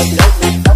love, love.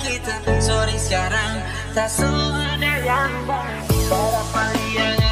kita sore sekarang. Tak semua ada yang baik. Para pria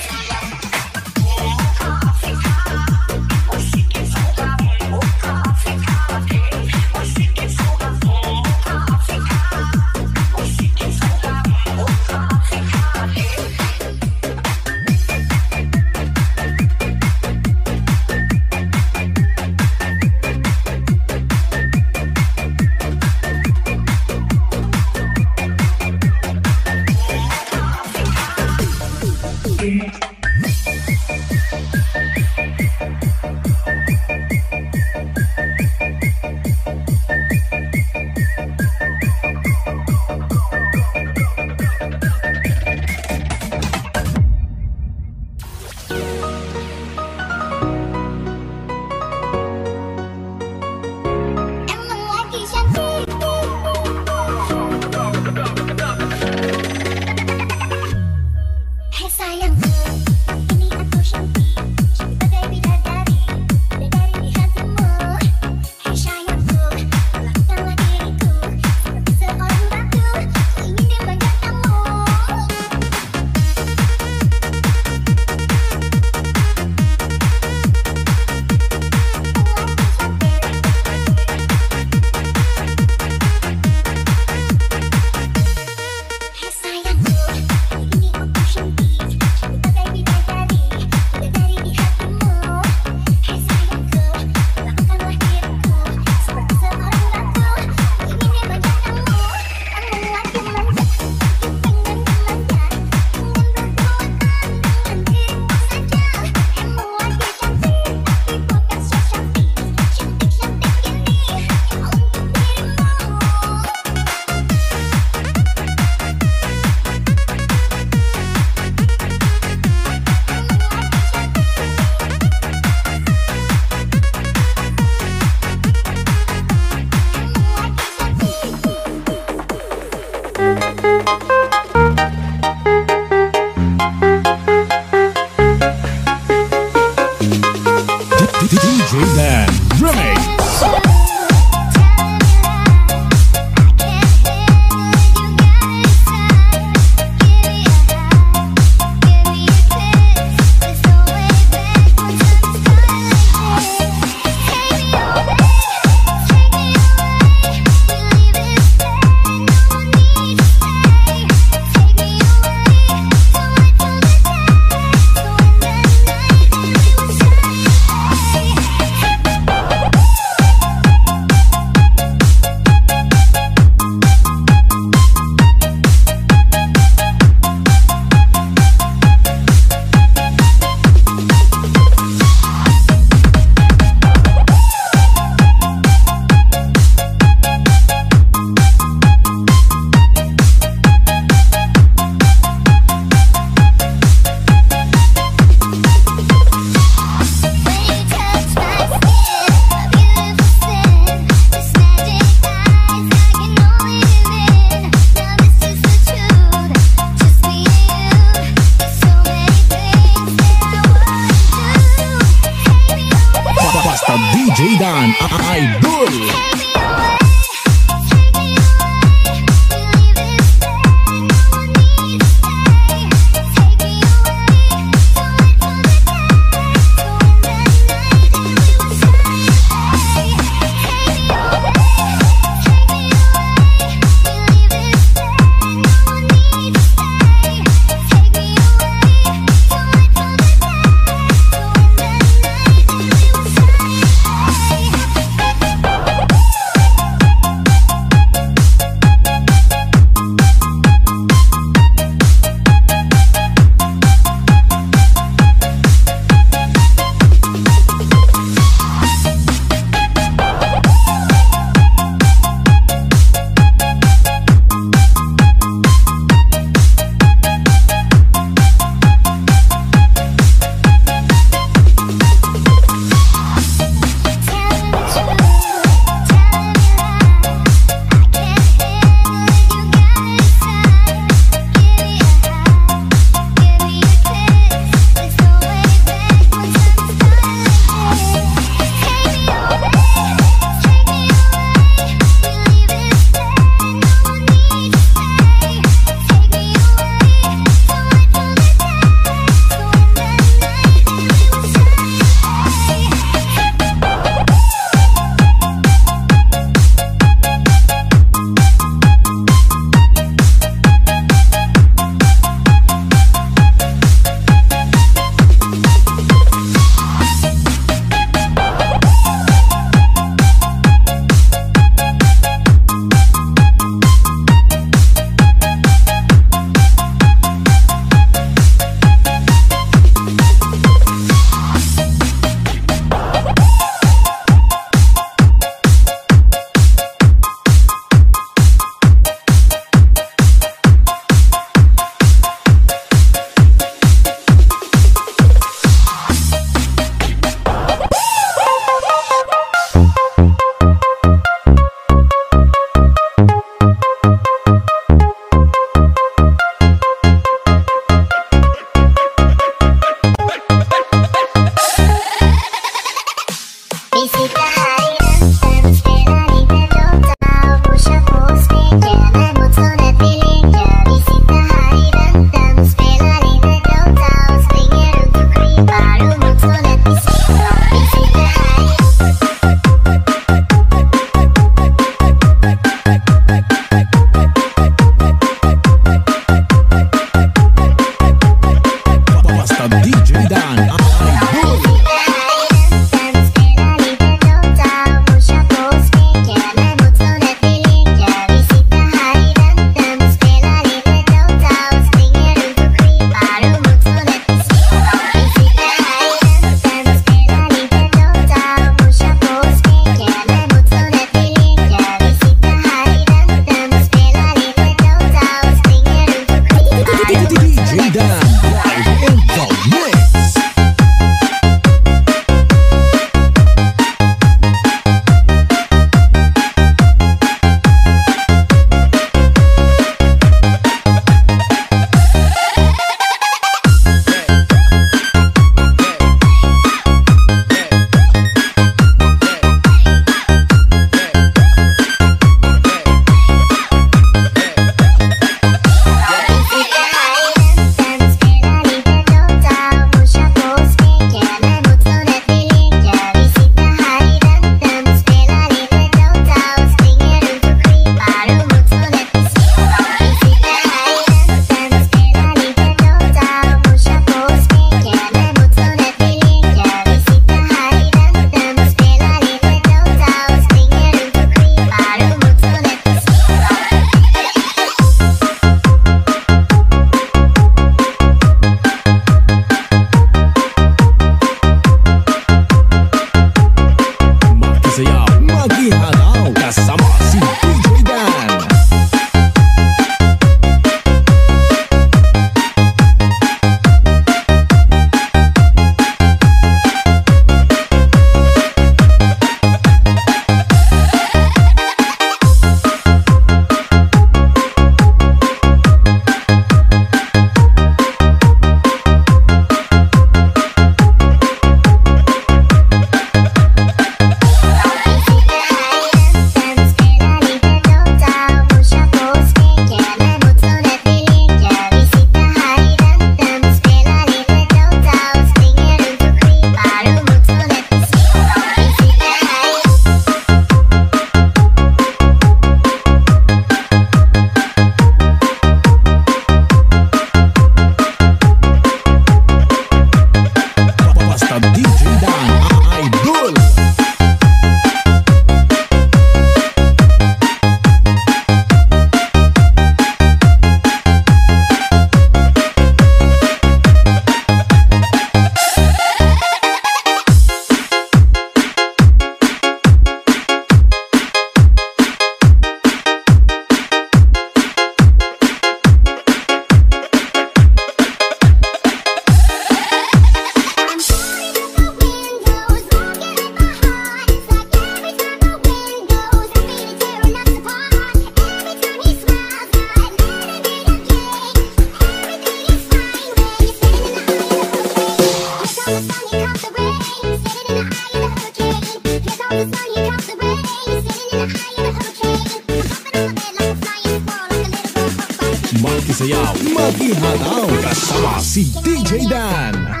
Ihanaw kasama si DJ Dan.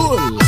Gol!